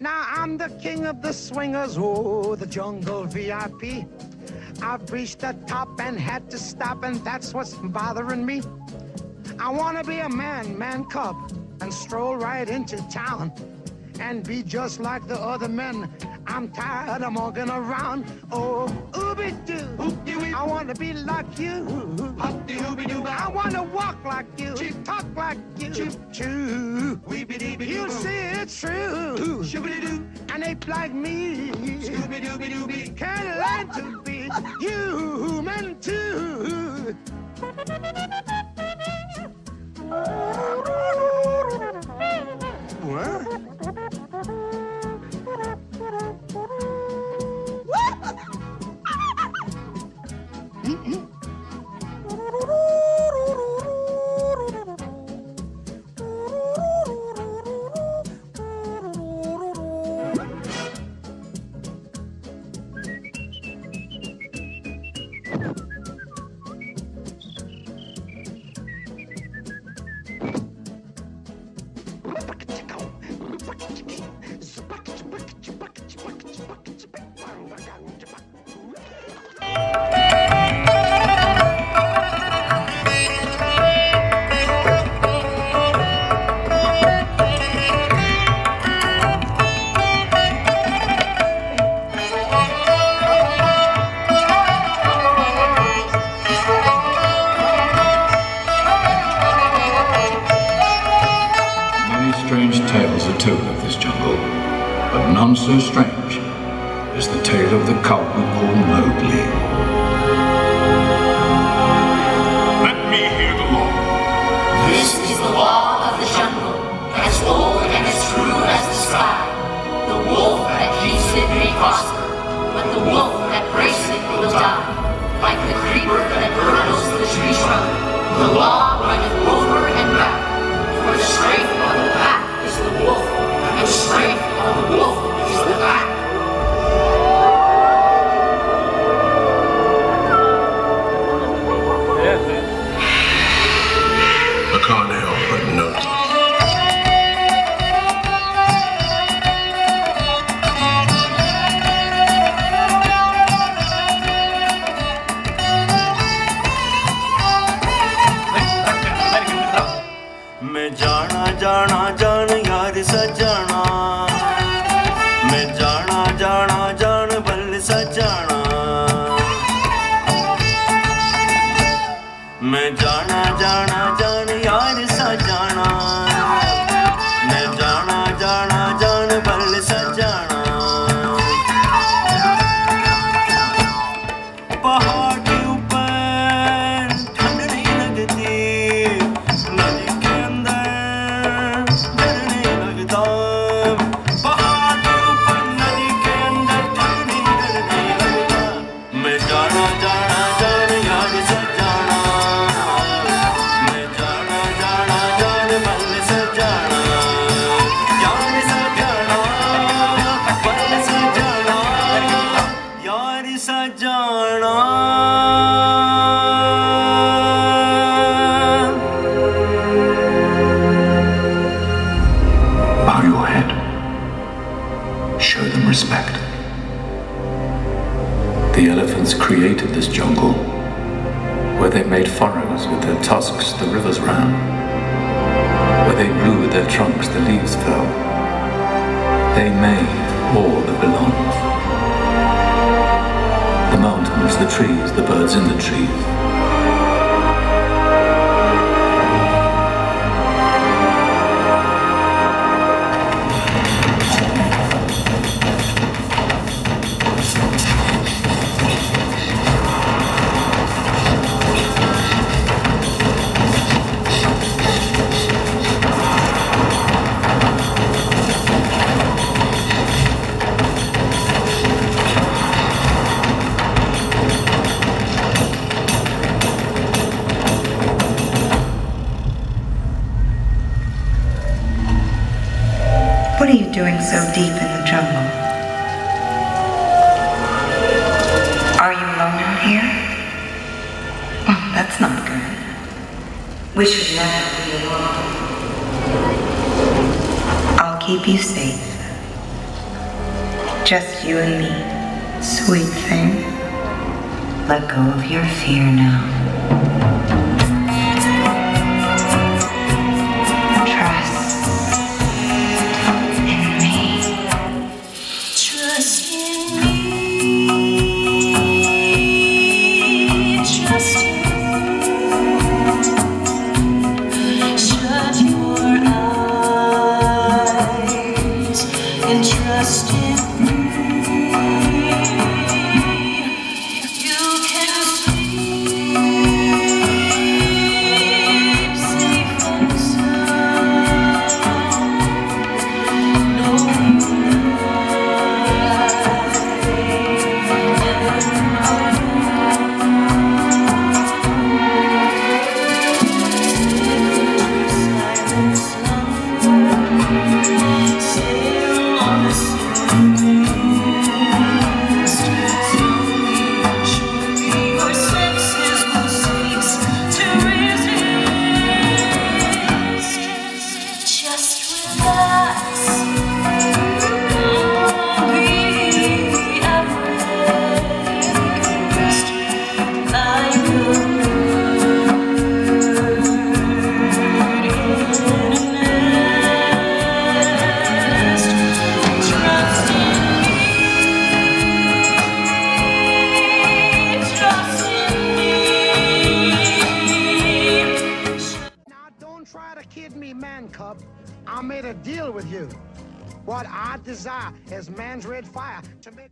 Now I'm the king of the swingers, oh, the jungle VIP. I've reached the top and had to stop, and that's what's bothering me. I wanna be a man, man cub, and stroll right into town and be just like the other men. I'm tired of walking around. Oh, ooby doo. I wanna be like you. I wanna walk like you, talk like you. Choo. You see it's true. An ape like me can learn to be human too. Many strange tales are told of this jungle, but none so strange as the tale of the cowboy called Mowgli. Let me hear the law. This is the law of the jungle, as old and as true as the sky. The wolf that keeps it may prosper, but the wolf that breaks it will die. Like the creeper that hurdles the tree trunk, the law में जा elephants created this jungle, where they made furrows with their tusks the rivers ran, where they blew with their trunks the leaves fell. They made all that belonged. The mountains, the trees, the birds in the trees. What are you doing so deep in the jungle? Are you alone out here? Well, that's not good. We should never be alone. I'll keep you safe. Just you and me, sweet thing. Let go of your fear now. Sail on the sea. handcuffed, I made a deal with you. What I desire is man's red fire to make.